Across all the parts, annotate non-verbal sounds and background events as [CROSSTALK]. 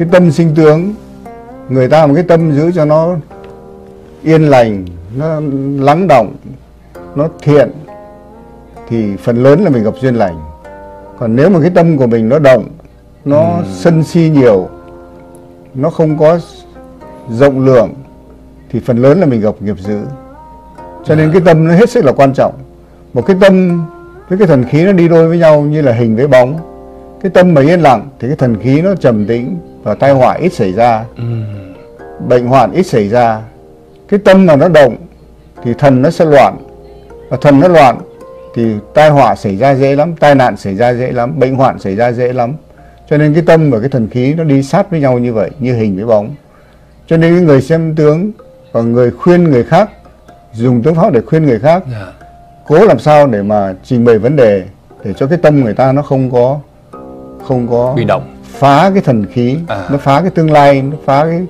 cái tâm sinh tướng. Người ta một cái tâm giữ cho nó yên lành nó lắng động nó thiện thì phần lớn là mình gặp duyên lành. Còn nếu mà cái tâm của mình nó động nó Ừ. sân si nhiều nó không có rộng lượng thì phần lớn là mình gặp nghiệp dữ. Cho nên cái tâm nó hết sức là quan trọng. Một cái tâm với cái thần khí nó đi đôi với nhau như là hình với bóng. Cái tâm mà yên lặng thì cái thần khí nó trầm tĩnh và tai họa ít xảy ra Ừ. bệnh hoạn ít xảy ra cái tâm mà nó động thì thần nó sẽ loạn và thần nó loạn thì tai họa xảy ra dễ lắm tai nạn xảy ra dễ lắm bệnh hoạn xảy ra dễ lắm cho nên cái tâm và cái thần khí nó đi sát với nhau như vậy như hình với bóng cho nên cái người xem tướng và người khuyên người khác dùng tướng pháp để khuyên người khác Dạ. cố làm sao để mà trình bày vấn đề để cho cái tâm người ta nó không có không có Bị động. Phá cái thần khí À. nó phá cái tương lai nó phá cái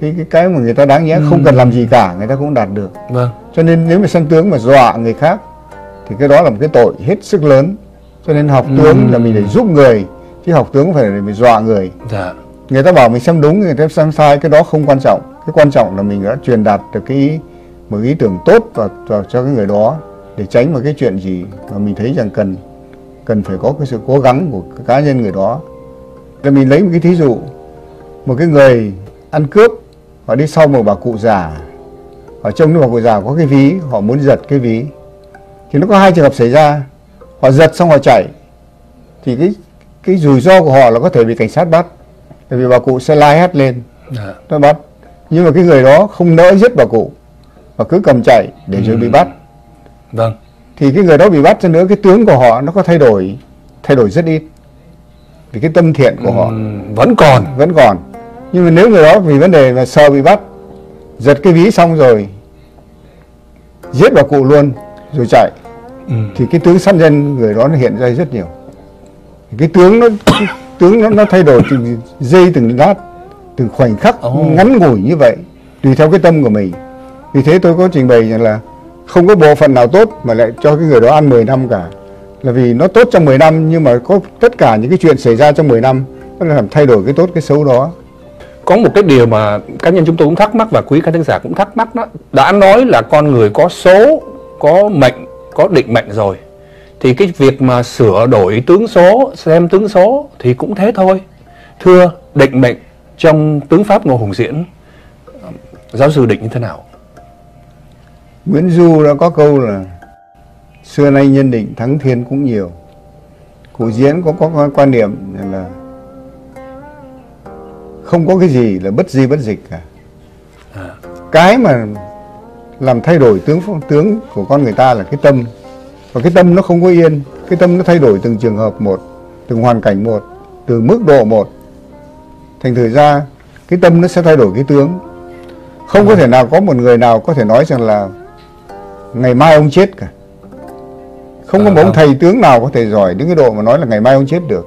cái cái cái mà người ta đáng nhẽ không cần làm gì cả người ta cũng đạt được. Vâng. cho nên nếu mà xem tướng mà dọa người khác thì cái đó là một cái tội hết sức lớn. Cho nên học tướng là mình để giúp người chứ học tướng không phải là để mình dọa người. Dạ. người ta bảo mình xem đúng người ta xem sai cái đó không quan trọng. Cái quan trọng là mình đã truyền đạt được cái một ý tưởng tốt vào, vào cho cái người đó để tránh một cái chuyện gì mà mình thấy rằng cần cần phải có cái sự cố gắng của cá nhân người đó thì mình lấy một cái thí dụ. Một cái người ăn cướp họ đi sau một bà cụ già. Ở trong cái bà cụ già có cái ví họ muốn giật cái ví. Thì nó có hai trường hợp xảy ra. Họ giật xong họ chạy. Thì cái cái rủi ro của họ là có thể bị cảnh sát bắt. Tại vì bà cụ sẽ lai hét lên. Dạ. nó bắt. Nhưng mà cái người đó không nỡ giết bà cụ. Và cứ cầm chạy để rồi bị bắt. Vâng. thì cái người đó bị bắt cho nữa cái tướng của họ nó có thay đổi thay đổi rất ít vì cái tâm thiện của họ Ừm, vẫn còn. vẫn còn nhưng mà nếu người đó vì vấn đề mà sợ bị bắt giật cái ví xong rồi giết bà cụ luôn rồi chạy Ừm. thì cái tướng sát nhân người đó nó hiện ra rất nhiều cái tướng nó cái [COUGHS] tướng nó, nó thay đổi từng giây từng lát từng khoảnh khắc Ồ. ngắn ngủi như vậy tùy theo cái tâm của mình vì thế tôi có trình bày rằng là không có bộ phận nào tốt mà lại cho cái người đó ăn 10 năm cả là vì nó tốt trong 10 năm nhưng mà có tất cả những cái chuyện xảy ra trong 10 năm nó làm thay đổi cái tốt cái xấu đó Có một cái điều mà cá nhân chúng tôi cũng thắc mắc và quý khán thính giả cũng thắc mắc đó. Đã nói là con người có số, có mệnh, có định mệnh rồi. Thì cái việc mà sửa đổi tướng số, xem tướng số thì cũng thế thôi. Thưa định mệnh trong tướng pháp Ngô Hùng Diễn, giáo sư định như thế nào? Nguyễn Du đã có câu là xưa nay nhân định thắng thiên cũng nhiều. Cụ diễn có có quan niệm là không có cái gì là bất di bất dịch cả. À. Cái mà làm thay đổi tướng tướng của con người ta là cái tâm. Và cái tâm nó không có yên, cái tâm nó thay đổi từng trường hợp một, từng hoàn cảnh một, từng mức độ một. Thành thử ra cái tâm nó sẽ thay đổi cái tướng. Không có thể nào có một người nào có thể nói rằng là ngày mai ông chết cả không có À. một ông thầy tướng nào có thể giỏi đến cái độ mà nói là ngày mai ông chết được.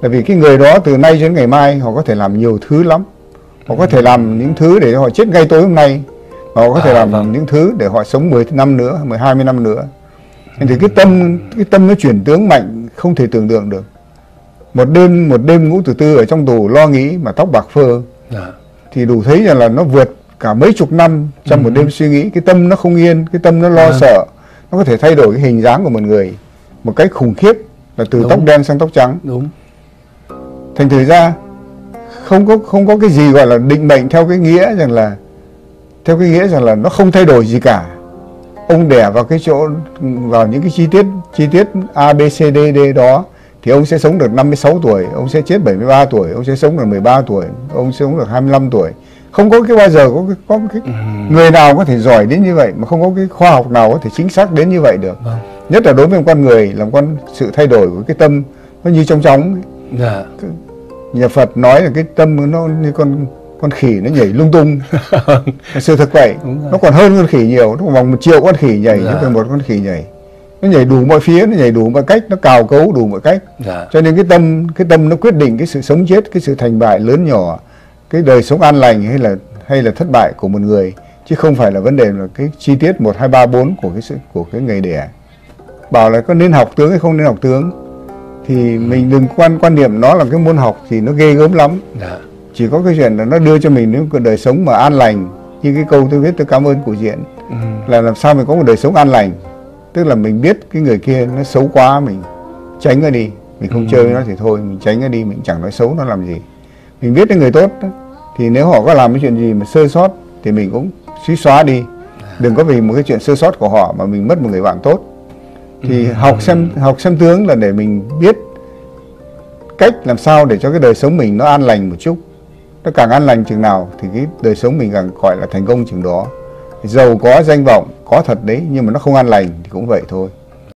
Là vì cái người đó từ nay đến ngày mai họ có thể làm nhiều thứ lắm. Họ có thể làm những thứ để họ chết ngay tối hôm nay. Họ có thể À, làm vâng. những thứ để họ sống 10 năm nữa 10 20 năm nữa. Thì cái tâm cái tâm nó chuyển tướng mạnh không thể tưởng tượng được. Một đêm một đêm ngũ tử tư ở trong tù lo nghĩ mà tóc bạc phơ. Dạ. thì đủ thấy rằng là nó vượt cả mấy chục năm trong một đêm suy nghĩ. Cái tâm nó không yên cái tâm nó lo Vâng. sợ nó có thể thay đổi cái hình dáng của một người một cách khủng khiếp là từ Đúng. tóc đen sang tóc trắng Đúng. thành thử ra không có không có cái gì gọi là định mệnh theo cái nghĩa rằng là theo cái nghĩa rằng là nó không thay đổi gì cả ông đẻ vào cái chỗ vào những cái chi tiết chi tiết A B C D D đó thì ông sẽ sống được 56 tuổi, ông sẽ chết 73 tuổi, ông sẽ sống được 13 tuổi, ông sẽ sống được 25 tuổi. Không có cái bao giờ có cái, có cái người nào có thể giỏi đến như vậy mà không có cái khoa học nào có thể chính xác đến như vậy được. Vâng. Nhất là đối với một con người là một con sự thay đổi của cái tâm nó như trong chóng. Dạ. nhà Phật nói là cái tâm nó như con con khỉ nó nhảy lung tung [LAUGHS] sự thật vậy nó còn hơn con khỉ nhiều nó còn bằng một triệu con khỉ nhảy Dạ. chứ không một con khỉ nhảy nó nhảy đủ mọi phía nó nhảy đủ mọi cách nó cào cấu đủ mọi cách Dạ. cho nên cái tâm cái tâm nó quyết định cái sự sống chết cái sự thành bại lớn nhỏ cái đời sống an lành hay là hay là thất bại của một người chứ không phải là vấn đề là cái chi tiết một hai ba bốn của cái sự của cái ngày đẻ bảo là có nên học tướng hay không nên học tướng thì mình đừng quan quan niệm nó là cái môn học thì nó ghê gớm lắm Dạ. chỉ có cái chuyện là nó đưa cho mình đến một đời sống mà an lành như cái câu tôi viết tôi cảm ơn cụ diện ừ. là làm sao mình có một đời sống an lành tức là mình biết cái người kia nó xấu quá mình tránh nó đi mình không Ừ. chơi với nó thì thôi mình tránh nó đi mình chẳng nói xấu nó làm gì mình biết cái người tốt thì nếu họ có làm cái chuyện gì mà sơ sót thì mình cũng suy xóa đi. Đừng có vì một cái chuyện sơ sót của họ mà mình mất một người bạn tốt. Thì Ừ. học xem học xem tướng là để mình biết cách làm sao để cho cái đời sống mình nó an lành một chút. Nó càng an lành chừng nào thì cái đời sống mình càng gọi là thành công chừng đó. Giàu có danh vọng có thật đấy nhưng mà nó không an lành thì cũng vậy thôi